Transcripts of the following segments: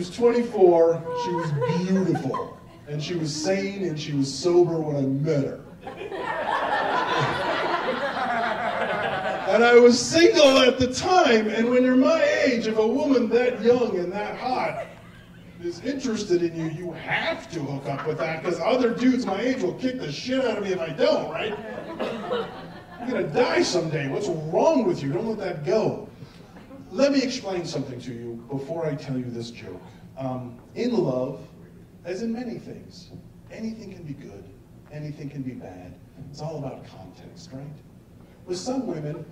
was 24, she was beautiful, and she was sane, and she was sober when I met her. and I was single at the time, and when you're my age, if a woman that young and that hot is interested in you, you have to hook up with that, because other dudes my age will kick the shit out of me if I don't, right? You're gonna die someday. What's wrong with you? Don't let that go. Let me explain something to you before I tell you this joke. Um, in love, as in many things, anything can be good, anything can be bad. It's all about context, right? With some women,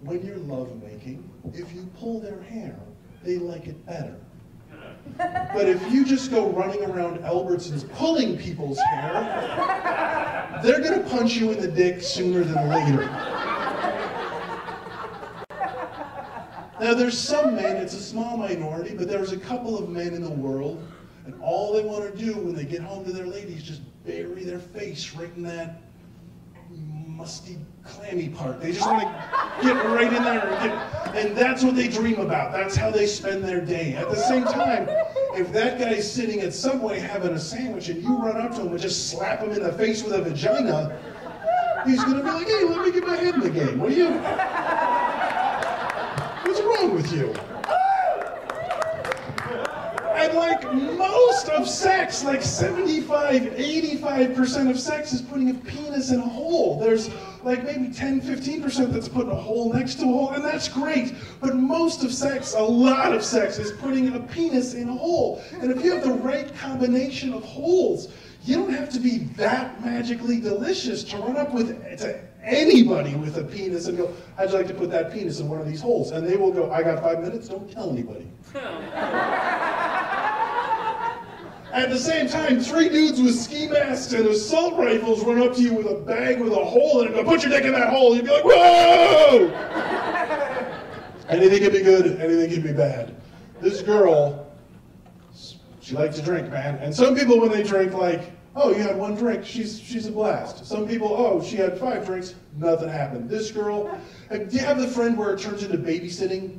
when you're lovemaking, if you pull their hair, they like it better. But if you just go running around Albertsons pulling people's hair, they're gonna punch you in the dick sooner than later. Now, there's some men, it's a small minority, but there's a couple of men in the world, and all they want to do when they get home to their ladies just bury their face right in that musty, clammy part. They just want to get right in there and get, and that's what they dream about. That's how they spend their day. At the same time, if that guy's sitting at Subway having a sandwich and you run up to him and just slap him in the face with a vagina, he's gonna be like, hey, let me get my head in the game. Are you? With you? And like most of sex, like 75, 85% of sex is putting a penis in a hole. There's like maybe 10, 15% that's putting a hole next to a hole, and that's great. But most of sex, a lot of sex, is putting a penis in a hole. And if you have the right combination of holes, you don't have to be that magically delicious to run up with to anybody with a penis and go, How'd you like to put that penis in one of these holes? And they will go, I got five minutes, don't tell anybody. At the same time, three dudes with ski masks and assault rifles run up to you with a bag with a hole in it and go, put your dick in that hole. You'd be like, whoa! anything can be good, anything can be bad. This girl, she likes to drink, man. And some people, when they drink, like, oh, you had one drink, she's, she's a blast. Some people, oh, she had five drinks, nothing happened. This girl, uh, do you have the friend where it turns into babysitting?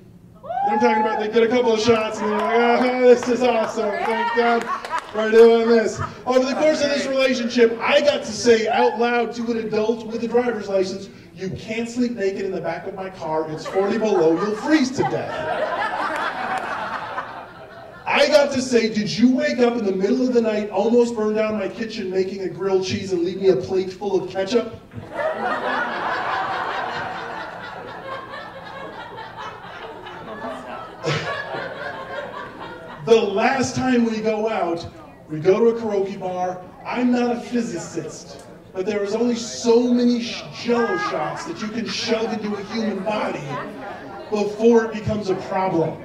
I'm talking about? They get a couple of shots and they're like, oh, this is awesome. Thank God we're doing this. Over the course of this relationship, I got to say out loud to an adult with a driver's license, you can't sleep naked in the back of my car. It's 40 below. You'll freeze to death. I got to say, did you wake up in the middle of the night, almost burn down my kitchen making a grilled cheese and leave me a plate full of ketchup? the last time we go out, we go to a karaoke bar. I'm not a physicist, but there is only so many jello shots that you can shove into a human body before it becomes a problem.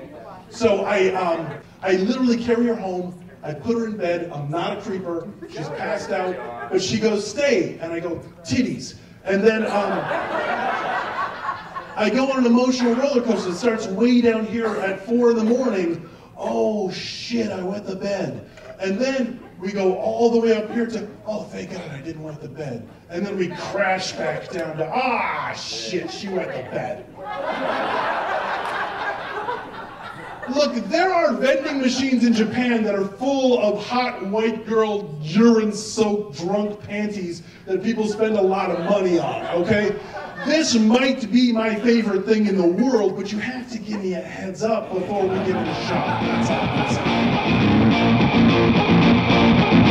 So I, um, I literally carry her home. I put her in bed. I'm not a creeper. She's passed out, but she goes, "Stay," and I go, "Titties." And then um, I go on an emotional roller coaster. It starts way down here at four in the morning oh shit, I wet the bed. And then we go all the way up here to, oh, thank God I didn't wet the bed. And then we crash back down to, ah, shit, she wet the bed. Look, there are vending machines in Japan that are full of hot white girl urine soaked drunk panties that people spend a lot of money on, okay? This might be my favorite thing in the world, but you have to give me a heads up before we give it a shot. That's all. That's all.